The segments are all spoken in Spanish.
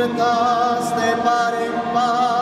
puertas de par en par.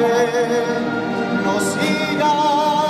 Llaman para que no siga